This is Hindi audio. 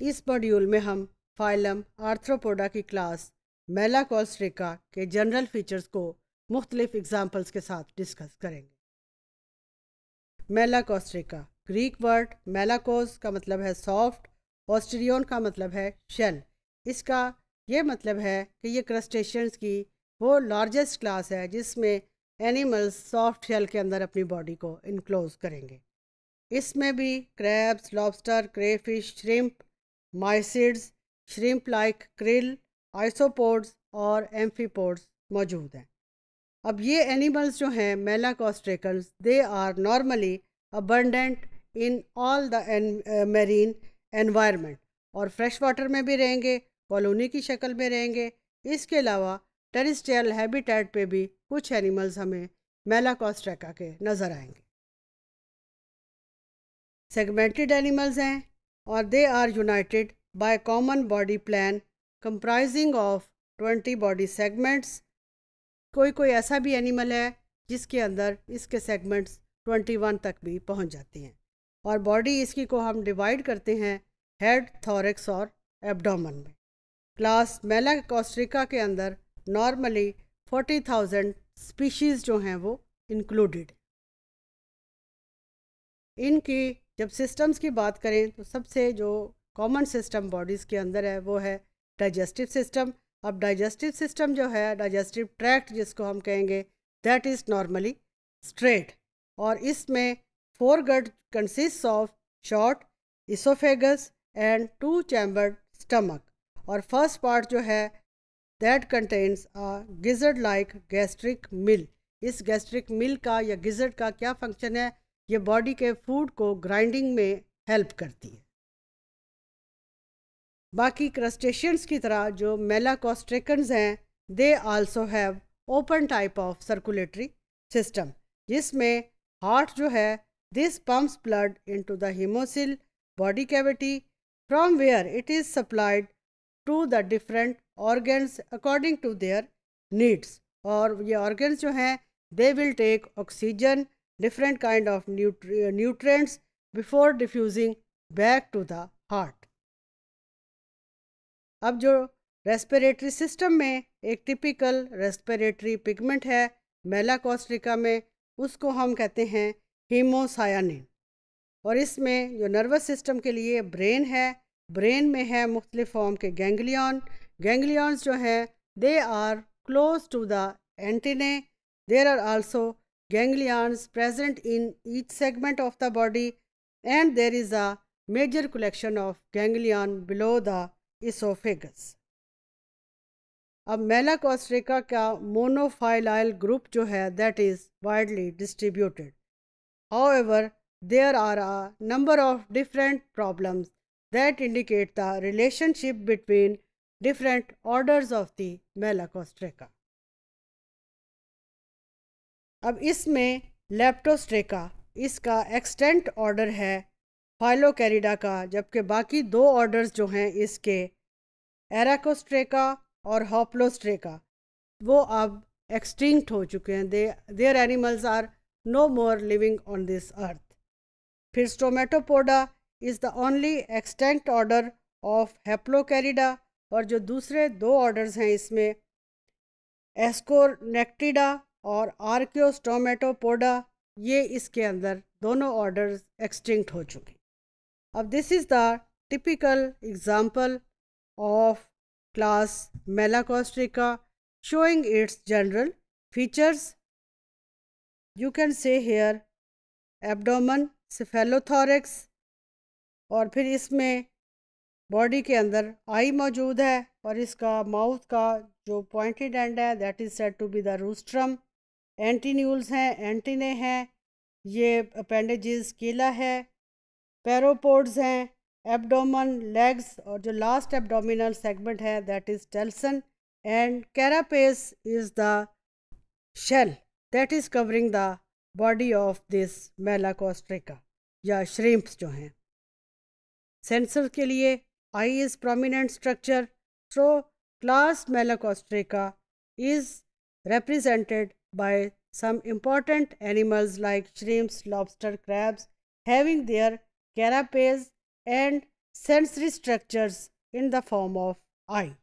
इस मॉड्यूल में हम फाइलम आर्थ्रोपोडा की क्लास मेलाकोस्ट्रिका के जनरल फीचर्स को मुख्तलिफ़ एग्जाम्पल्स के साथ डिस्कस करेंगे। मेलाकोस्ट्रिका, ग्रीक वर्ड मेलाकोस का मतलब है सॉफ्ट, ऑस्ट्रियोन का मतलब है शेल। इसका ये मतलब है कि ये क्रस्टेशियंस की वो लार्जेस्ट क्लास है जिसमें एनिमल्स सॉफ्ट शेल के अंदर अपनी बॉडी को इनक्लोज करेंगे। इसमें भी crabs, lobster, crayfish shrimp mysids shrimp like krill isopods और एम्फीपोड्स मौजूद हैं। अब ये एनिमल्स जो हैं malacostracans they are normally abundant in all the marine environment और फ्रेश वाटर में भी रहेंगे कॉलोनी की शक्ल में रहेंगे। इसके अलावा टेरिस्ट्रियल हैबिटेट पे भी कुछ एनिमल्स हमें मेलाकोस्ट्रेका के नज़र आएँगे। सेगमेंटेड एनिमल्स हैं और they are united by common body plan comprising of twenty body segments कोई कोई ऐसा भी एनिमल है जिसके अंदर इसके सेगमेंट्स ट्वेंटी वन तक भी पहुँच जाती हैं और बॉडी इसकी को हम डिवाइड करते हैं हेड थॉरिक्स और एब्डोमन में। क्लास मेला कोस्ट्रिका के अंदर नॉर्मली फोर्टी थाउज़ेंड स्पीशीज़ जो हैं वो इंक्लूडेड इनकी जब सिस्टम्स की बात करें तो सबसे जो कॉमन सिस्टम बॉडीज़ के अंदर है, वो है डाइजेस्टिव सिस्टम अब डाइजेस्टिव सिस्टम जो है डाइजेस्टिव ट्रैक्ट जिसको हम कहेंगे दैट इज़ नॉर्मली स्ट्रेट और इसमें fore gut consist of short oesophagus and two chambered stomach और फ़र्स्ट पार्ट जो है that contains a gizzard like gastric mill इस गैस्ट्रिक मिल का या गिजर्ड का क्या फ़ंक्शन है? ये बॉडी के फ़ूड को ग्राइंडिंग में हेल्प करती है। बाकी क्रस्टेशियंस की तरह जो मेलाकोस्ट्रेकन्स हैं they also have open type of circulatory system जिसमें हार्ट जो है this pumps blood into the haemocoel body cavity from where it is supplied to the different organs according to their needs और ये ऑर्गन्स जो हैं they will take oxygen different kind of nutri nutrients before diffusing back to the heart. अब जो रेस्पिरेटरी सिस्टम में एक टिपिकल रेस्पिरेटरी पिगमेंट है मेलाकोस्ट्रिका में, उसको हम कहते हैं हीमोसायानिन और इसमें जो नर्वस सिस्टम के लिए ब्रेन है ब्रेन में है मुख्तलिफ़ फॉर्म के गैंग्लियन गैंग्लियंस जो हैं they are close to the antennae there are also ganglions present in each segment of the body and there is a major collection of ganglion below the esophagus. अब मेलाकोस्ट्रिका का मोनोफाइलाइल ग्रुप जो है that is widely distributed However, there are a number of different problems that indicate the relationship between different orders of the Malacostraca. अब इसमें लेप्टोस्ट्रेका इसका एक्सटेंट ऑर्डर है फाइलोकैरिडा का, जबकि बाकी दो ऑर्डर्स जो हैं इसके एराकोस्ट्रेका और हॉप्लोस्ट्रेका वो अब एक्सटिंक्ट हो चुके हैं। They their animals are no more living on this earth फिर stomatopoda is the only extant order of hoplocarida और जो दूसरे दो ऑर्डर्स हैं इसमें एस्कोनेक्टिडा और आर्क्योस्टोमेटोपोडा ये इसके अंदर दोनों ऑर्डर्स एक्सटिंक्ट हो चुके अब this is the typical example of class malacostraca showing its general features. You can say here abdomen, cephalothorax और फिर इसमें बॉडी के अंदर आई मौजूद है और इसका माउथ का जो पॉइंटेड एंड है that is said to be the rostrum antennules हैं, एंटीने हैं, ये अपेंडेजेस केला है, पैरोपोड्स हैं, एब्डोमन लेग्स और जो लास्ट एब्डोमिनल सेगमेंट है that is telson and carapace is the shell that is covering the body of this malacostraca या श्रिम्प्स जो हैं। सेंसर के लिए eye is prominent structure so class malacostraca is represented by some important animals like shrimps, lobster, crabs having their carapace and sensory structures in the form of eye.